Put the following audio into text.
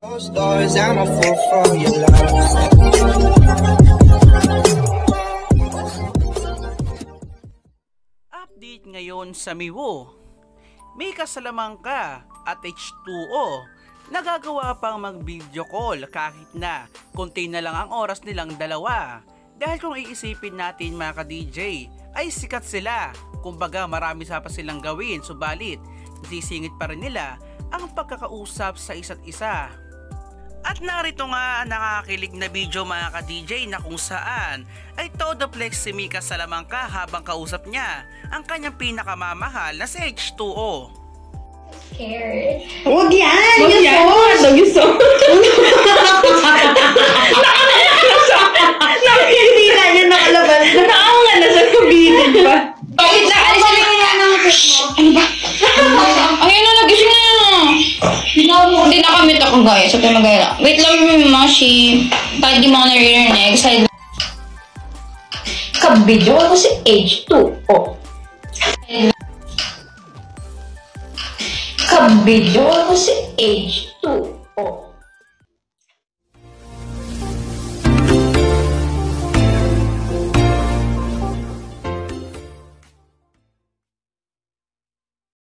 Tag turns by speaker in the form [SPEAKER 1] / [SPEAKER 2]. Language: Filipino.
[SPEAKER 1] Doors, I'm a fool for your.
[SPEAKER 2] Update ngayon sa Miwo. May kasalamangka at H2O nagagawa pang mag-video call kahit na konti na lang ang oras nilang dalawa. Dahil kung iisipin natin mga ka-DJ, ay sikat sila. Kumbaga marami sa pa silang gawin, subalit sisingit pa rin nila ang pagkakausap sa isa't isa. At narito nga ang nakakilig na video mga ka-DJ na kung saan ay todo flex si Mika Salamangka habang kausap niya ang kanyang pinakamamahal na si H2O.
[SPEAKER 3] scared.
[SPEAKER 4] Huwag yan!
[SPEAKER 5] Huwag yan.
[SPEAKER 4] sauce!
[SPEAKER 5] Ano
[SPEAKER 3] Hindi nakamit ako guys. So, tayo magaya. Wait lang, Mashi. Kahit di mo ako naririnig. Side
[SPEAKER 4] Kabidyo ako si H2O. Kabidyo ako si H2O.